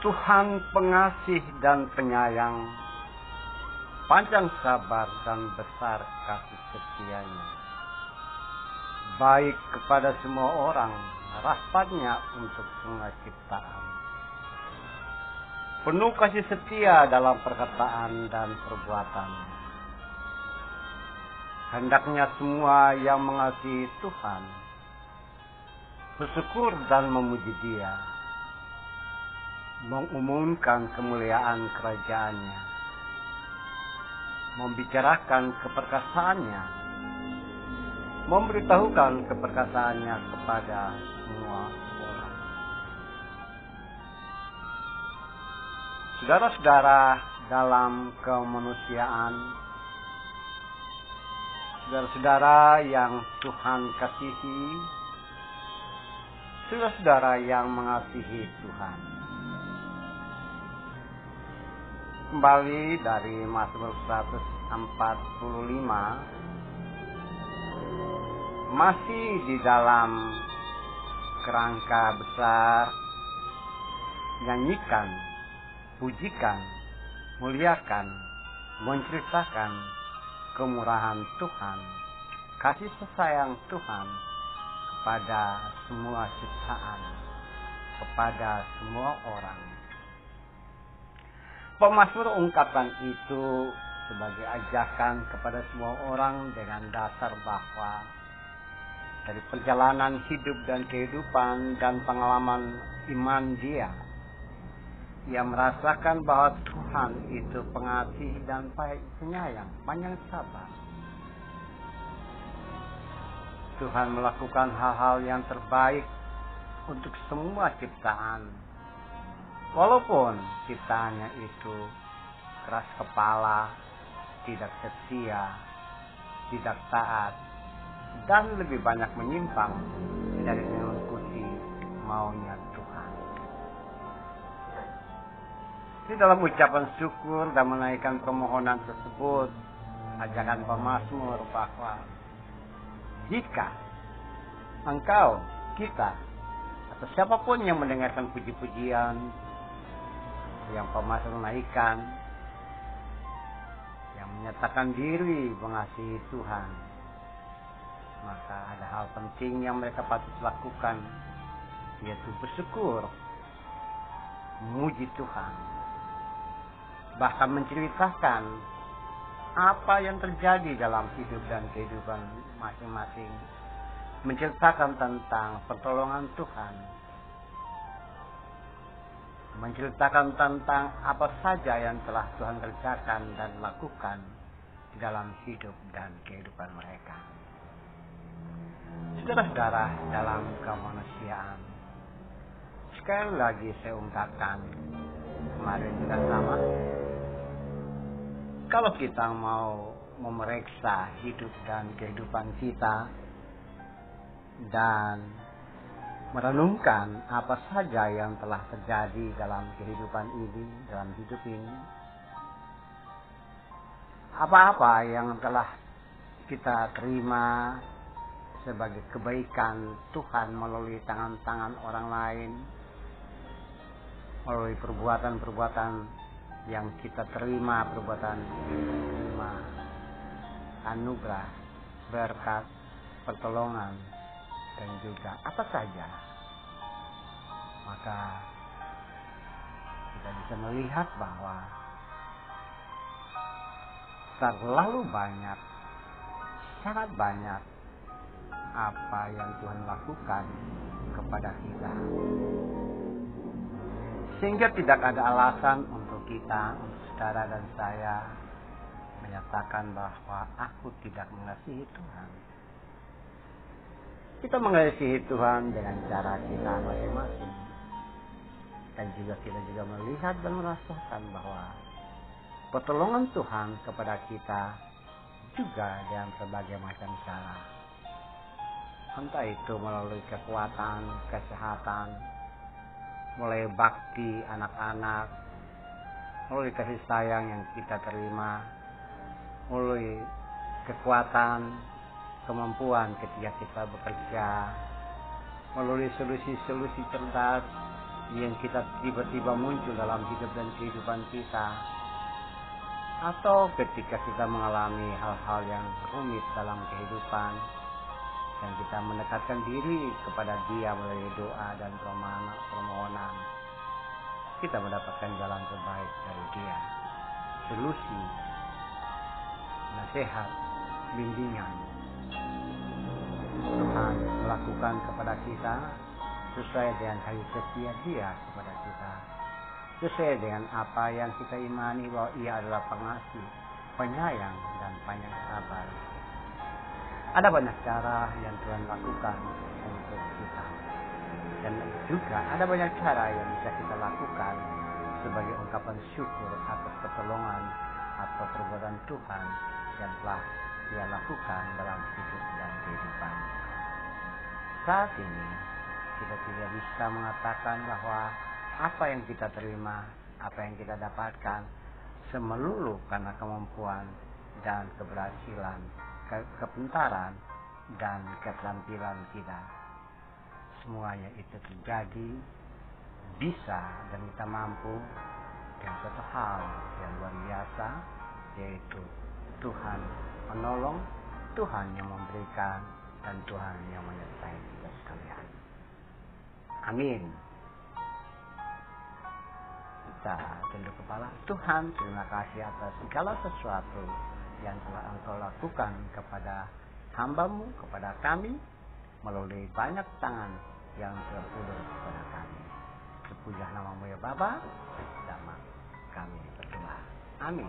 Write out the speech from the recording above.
Tuhan pengasih dan penyayang, panjang sabar dan besar kasih setianya. Baik kepada semua orang, rahmatnya untuk semua ciptaan. Penuh kasih setia dalam perkataan dan perbuatan. Hendaknya semua yang mengasihi Tuhan bersyukur dan memuji Dia mengumumkan kemuliaan kerajaannya, membicarakan keperkasaannya, memberitahukan keperkasaannya kepada semua orang. Saudara-saudara dalam kemanusiaan, saudara-saudara yang Tuhan kasihi, saudara-saudara yang mengasihi Tuhan. Kembali dari Mazmur 145 masih di dalam kerangka besar nyanyikan, pujikan, muliakan, menceritakan kemurahan Tuhan, kasih sayang Tuhan kepada semua ciptaan, kepada semua orang. Pemasmur ungkapan itu sebagai ajakan kepada semua orang dengan dasar bahwa dari perjalanan hidup dan kehidupan dan pengalaman iman dia ia merasakan bahwa Tuhan itu pengasih dan baik penyayang, panjang sabar. Tuhan melakukan hal-hal yang terbaik untuk semua ciptaan Walaupun ciptaannya itu keras kepala, tidak setia, tidak taat, dan lebih banyak menyimpang dari mengikuti maunya Tuhan. Di dalam ucapan syukur dan menaikkan permohonan tersebut, ajakan pemazmur bahwa jika engkau, kita, atau siapa pun yang mendengarkan puji-pujian yang pemasang naikkan yang menyatakan diri mengasihi Tuhan. Maka ada hal penting yang mereka patut lakukan yaitu bersyukur memuji Tuhan. Bahkan menceritakan apa yang terjadi dalam hidup dan kehidupan masing-masing. Menceritakan tentang pertolongan Tuhan menceritakan tentang apa saja yang telah Tuhan kerjakan dan lakukan di dalam hidup dan kehidupan mereka. Saudara-saudara dalam kemanusiaan, sekali lagi saya ungkapkan, kemarin juga sama, kalau kita mau memeriksa hidup dan kehidupan kita dan merenungkan apa saja yang telah terjadi dalam kehidupan ini, dalam hidup ini. Apa-apa yang telah kita terima sebagai kebaikan Tuhan melalui tangan-tangan orang lain, melalui perbuatan-perbuatan yang kita terima, perbuatan yang kita terima, anugerah, berkat, pertolongan, dan juga apa saja maka kita bisa melihat bahwa terlalu banyak sangat banyak apa yang Tuhan lakukan kepada kita. Sehingga tidak ada alasan untuk kita untuk saudara dan saya menyatakan bahwa aku tidak mengasihi Tuhan kita mengasihi Tuhan dengan cara kita masing-masing. Dan juga kita juga melihat dan merasakan bahwa pertolongan Tuhan kepada kita juga dengan berbagai macam cara. Entah itu melalui kekuatan, kesehatan, mulai bakti anak-anak, melalui kasih sayang yang kita terima, melalui kekuatan kemampuan ketika kita bekerja. Melalui solusi-solusi cerdas yang kita tiba-tiba muncul dalam hidup dan kehidupan kita. Atau ketika kita mengalami hal-hal yang rumit dalam kehidupan. Dan kita mendekatkan diri kepada dia melalui doa dan permohonan kita mendapatkan jalan terbaik dari dia. Solusi nasihat bimbingan Tuhan melakukan kepada kita sesuai dengan kasih setia dia kepada kita sesuai dengan apa yang kita imani bahwa ia adalah pengasih, penyayang, dan banyak sabar. Ada banyak cara yang Tuhan lakukan untuk kita. Dan juga ada banyak cara yang bisa kita lakukan sebagai ungkapan syukur atas pertolongan atau perbuatan Tuhan yang telah dia lakukan dalam hidup dan kehidupan. Saat ini kita tidak bisa mengatakan bahwa apa yang kita terima, apa yang kita dapatkan, semelulu karena kemampuan dan keberhasilan, ke kepintaran, dan keterampilan kita. Semuanya itu terjadi, bisa, dan kita mampu dengan satu hal yang luar biasa, yaitu Tuhan menolong, Tuhan yang memberikan, dan Tuhan yang menyertai kita sekalian. Amin. Kita tunduk kepala. Tuhan, terima kasih atas segala sesuatu yang telah Engkau lakukan kepada hambamu, kepada kami, melalui banyak tangan yang terulur kepada kami. Terpuja namamu ya Bapa, dan kami berdoa. Amin.